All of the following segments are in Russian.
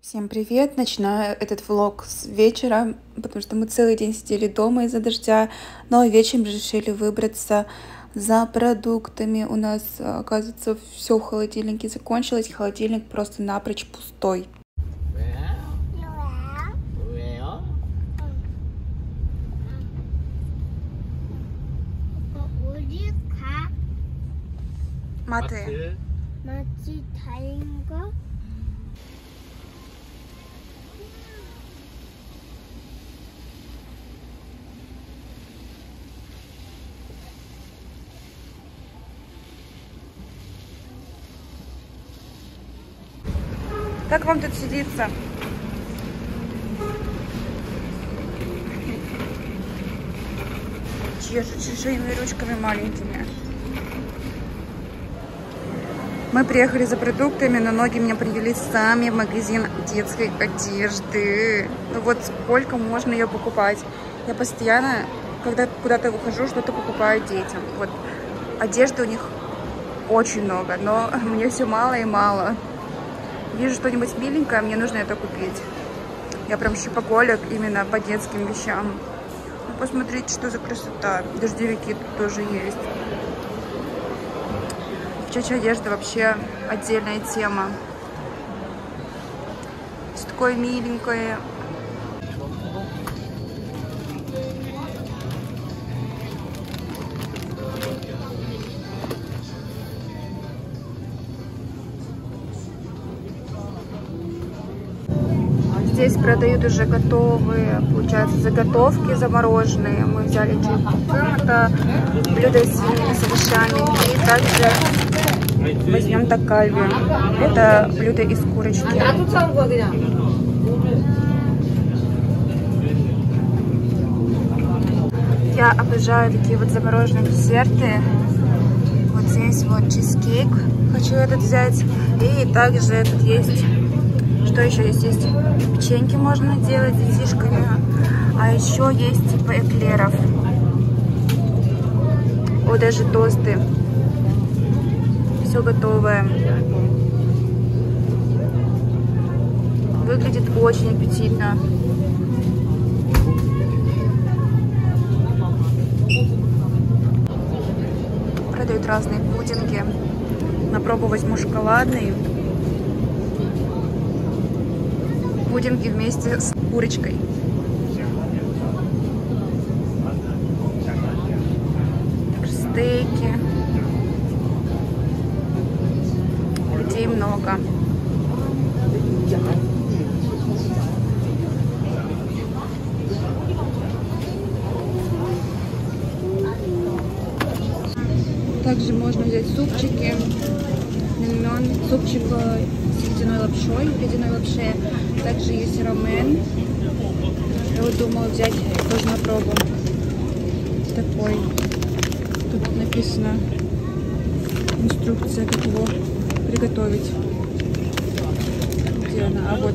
Всем привет! Начинаю этот влог с вечера, потому что мы целый день сидели дома из-за дождя, но вечером решили выбраться за продуктами. У нас, э, оказывается, все в холодильнике закончилось, холодильник просто напрочь пустой. Маты. Маты. Маты. Как вам тут сидится? Чешу чужими ручками маленькими. Мы приехали за продуктами, но ноги меня привели сами в магазин детской одежды. Ну вот сколько можно ее покупать? Я постоянно, когда куда-то выхожу, что-то покупаю детям. Вот одежды у них очень много, но мне все мало и мало. Вижу что-нибудь миленькое, мне нужно это купить. Я прям щипоголик именно по детским вещам. Ну, посмотрите, что за красота. Дождевики тут тоже есть. Девчачья одежда вообще отдельная тема. Все такое миленькое. Продают уже готовые, получается, заготовки замороженные. Мы взяли это блюдо с свининой с овощами. И также возьмем такальви. Это блюдо из курочки. Я обожаю такие вот замороженные десерты. Вот здесь вот чизкейк. Хочу этот взять. И также тут есть что еще есть? Есть печеньки можно делать с детишками. А еще есть типа эклеров. О, даже тосты. Все готовое. Выглядит очень аппетитно. Продают разные пудинги. На пробу возьму шоколадный. Пудинги вместе с курочкой. Стейки. Людей много. Также можно взять супчики, лимон, супчик с ледяной лапшой, ледяной лапше. Также есть рамен. Я вот думала взять тоже на пробу. Такой. Тут написано инструкция, как его приготовить. Где она? А вот.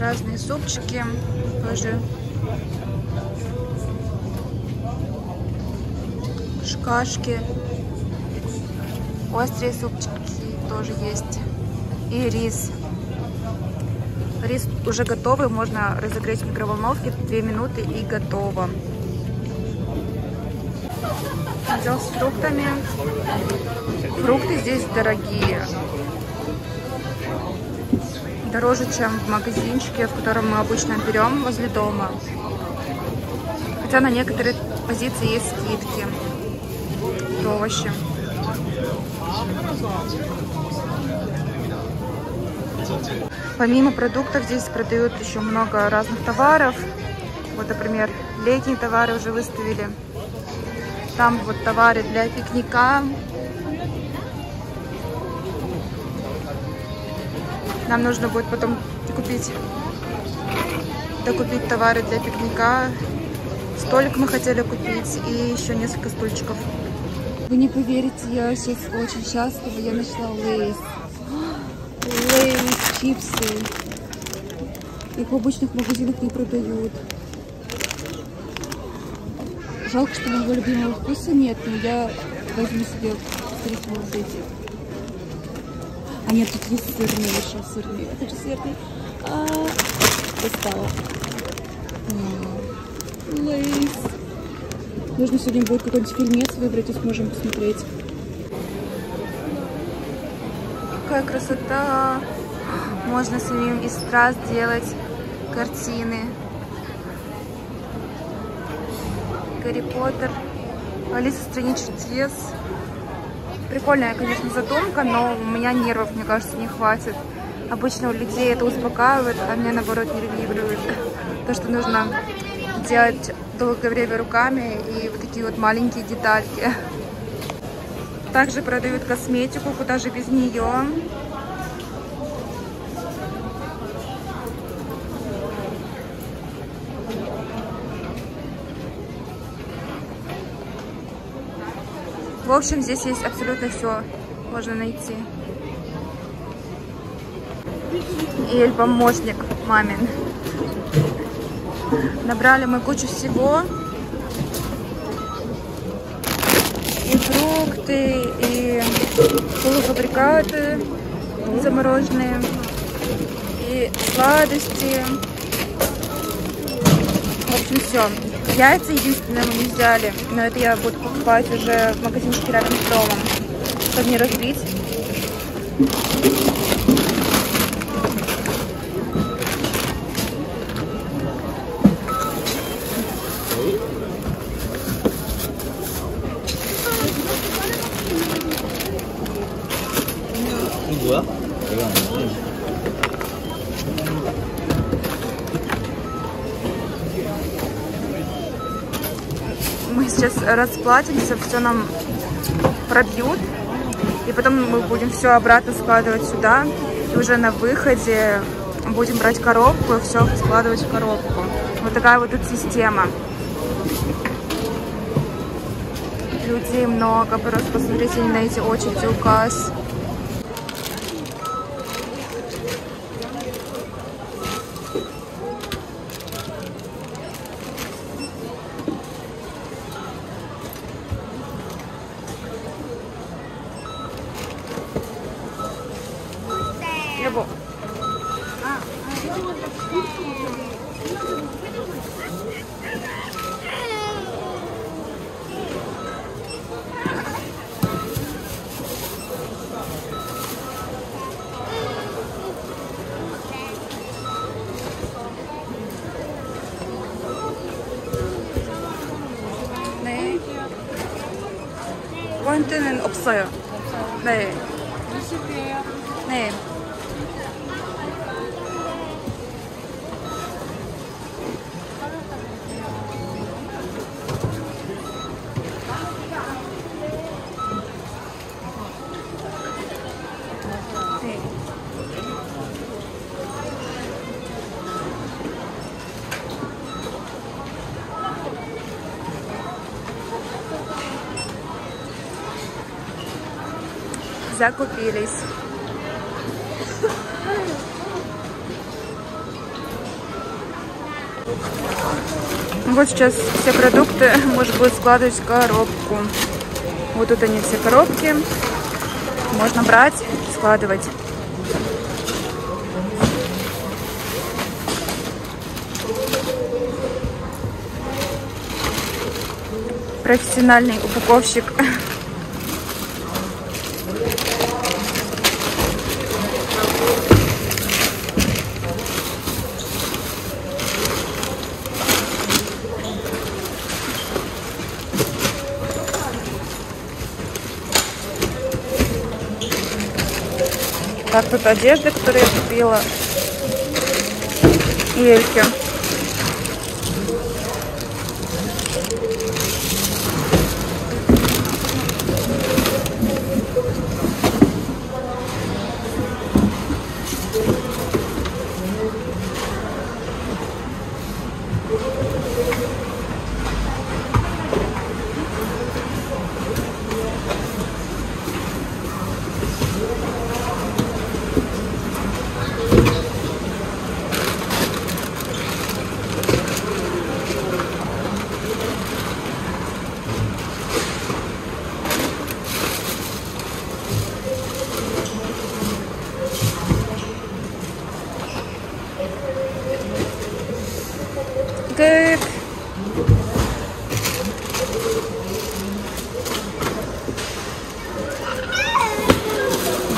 Разные супчики тоже. Шкашки. Острые супчики тоже есть. И рис. Рис уже готовый, можно разогреть в микроволновке 2 минуты и готово. Взял с фруктами. Фрукты здесь дорогие. Дороже, чем в магазинчике, в котором мы обычно берем возле дома. Хотя на некоторые позиции есть скидки. Овощи. Помимо продуктов здесь продают еще много разных товаров. Вот, например, летние товары уже выставили. Там вот товары для пикника. Нам нужно будет потом купить, докупить товары для пикника. Столик мы хотели купить и еще несколько стульчиков. Вы не поверите, я сейчас очень счастлива. Я нашла лейс. Чипсы. Их в обычных магазинах не продают. Жалко, что моего любимого вкуса нет, но я возьму себе смотрите, вот эти. А нет, тут есть сырные еще, сырные. Это же сырный. А, достала. М, Лейс. Нужно сегодня будет какой-нибудь фильмец выбрать и сможем посмотреть. Какая красота! Можно самим из страз делать картины. Гарри Поттер, Алиса в стране чудес. Прикольная, конечно, задумка, но у меня нервов, мне кажется, не хватит. Обычно у людей это успокаивает, а меня, наоборот, нервирует. То, что нужно делать долгое время руками и вот такие вот маленькие детальки. Также продают косметику, куда же без нее. В общем, здесь есть абсолютно все, можно найти. И помощник мамин. Набрали мы кучу всего. И фрукты, и полуфабрикаты замороженные, и сладости. В общем, все. Яйца единственное мы не взяли, но это я буду покупать уже в магазинчике рядом с домом, чтобы не разбить. 이거 뭐야? 이거 아 Мы сейчас расплатимся, все нам пробьют. И потом мы будем все обратно складывать сюда. И уже на выходе будем брать коробку и все складывать в коробку. Вот такая вот тут система. Людей много, просто посмотрите на эти очереди у касс. 없어요. 없어요? 네. 20대예요? 네. Закупились. Вот сейчас все продукты можно будет складывать в коробку. Вот тут они все коробки. Можно брать, складывать. Профессиональный упаковщик. Так, тут одежда, которую я купила. И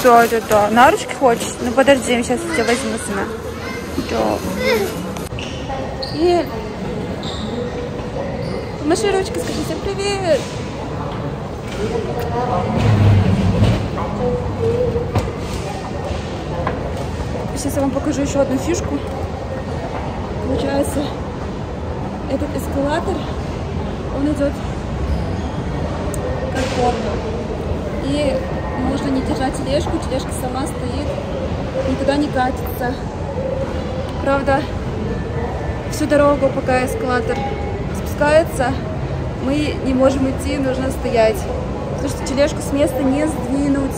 Да, да, да. На ручки хочешь? Ну подожди, сейчас я тебя возьму сына. Да. Ель. Маши ручки, скажи всем привет. Сейчас я вам покажу еще одну фишку. Получается, этот эскалатор, он идет как форма. И можно не держать тележку, тележка сама стоит, никуда не катится. Правда, всю дорогу, пока эскалатор спускается, мы не можем идти, нужно стоять. Потому что тележку с места не сдвинуть.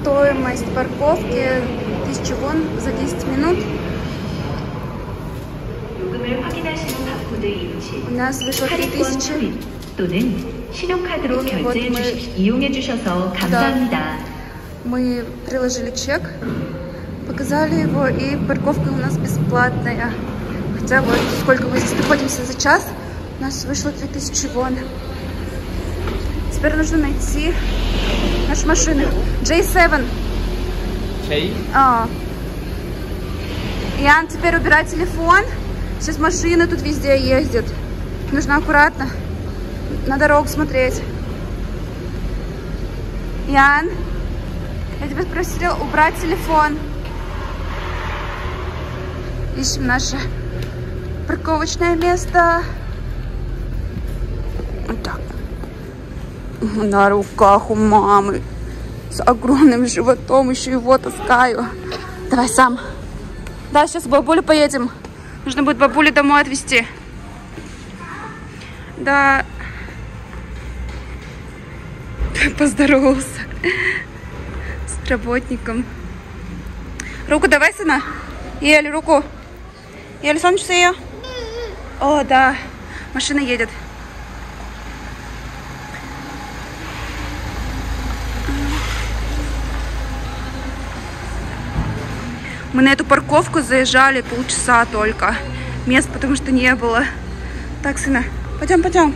Стоимость парковки 1000 вон за 10 минут. У нас вышло 3000. 삽입 또는 신용카드로 이렇게 결제해 вот мы- 주십, 이용해 주셔서 감사합니다. Мы приложили чек, показали его, и парковка у нас бесплатная. Хотя вот сколько мы здесь находимся за час, у нас вышло 3000 вон. Теперь нужно найти нашу машину. J7. Чай? А. Ян, теперь убирай телефон. Сейчас машины тут везде ездят. Нужно аккуратно на дорогу смотреть. Ян, я тебя спросила убрать телефон. Ищем наше парковочное место. Вот так. На руках у мамы. С огромным животом еще его таскаю. Давай сам. Да, сейчас к бабуле поедем. Нужно будет бабуле домой отвезти. Да. Поздоровался с работником. Руку давай, сына. Еле руку. Еле солнце ее. О, да. Машина едет. Мы на эту парковку заезжали полчаса только. Мест потому что не было. Так, сына, пойдем, пойдем.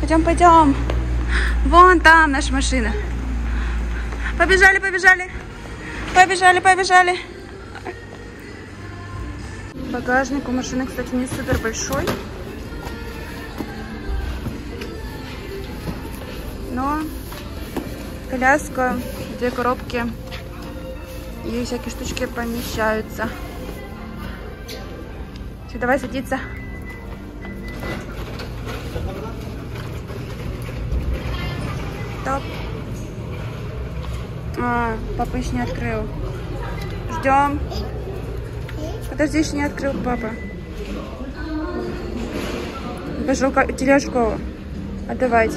Пойдем, пойдем. Вон там наша машина. Побежали, побежали. Побежали, побежали. Багажник у машины, кстати, не супер большой. Но коляска, две коробки и всякие штучки помещаются. Все, давай садиться. Стоп. А, папа еще не открыл. Ждем. Подожди, еще не открыл папа. Пошел тележку отдавать.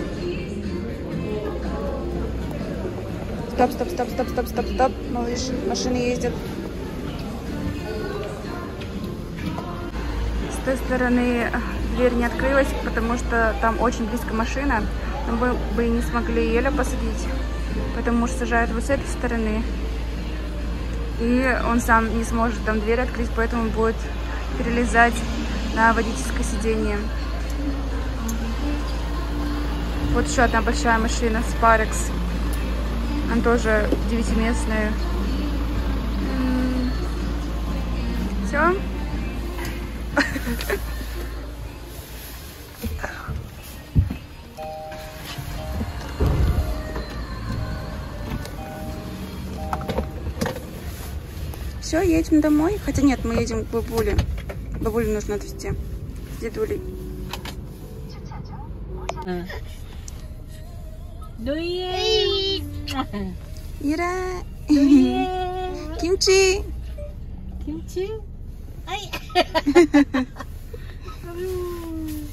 Стоп, стоп, стоп, стоп, стоп, стоп, стоп. Малыш, машины ездят. С той стороны дверь не открылась, потому что там очень близко машина. Мы бы, не смогли Еля посадить. Поэтому муж сажает вот с этой стороны. И он сам не сможет там дверь открыть, поэтому будет перелезать на водительское сиденье. Вот еще одна большая машина, Sparex. Она тоже девятиместная. Все? все, едем домой. Хотя нет, мы едем к бабуле. Бабуле нужно отвезти. С дедулей. Ира! Кимчи! Кимчи? Ай!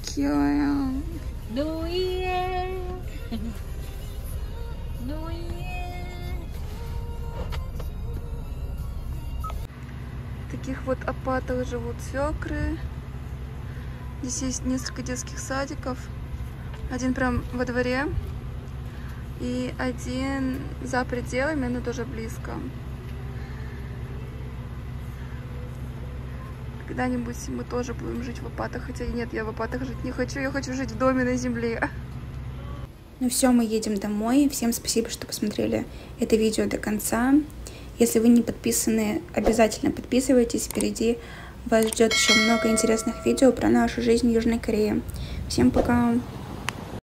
Кьоя! Дуе! Таких вот апатах живут свекры. Здесь есть несколько детских садиков. Один прям во дворе. И один за пределами, но тоже близко. Когда-нибудь мы тоже будем жить в апатах. Хотя нет, я в апатах жить не хочу. Я хочу жить в доме на земле. Ну все, мы едем домой. Всем спасибо, что посмотрели это видео до конца. Если вы не подписаны, обязательно подписывайтесь. Впереди вас ждет еще много интересных видео про нашу жизнь в Южной Корее. Всем пока!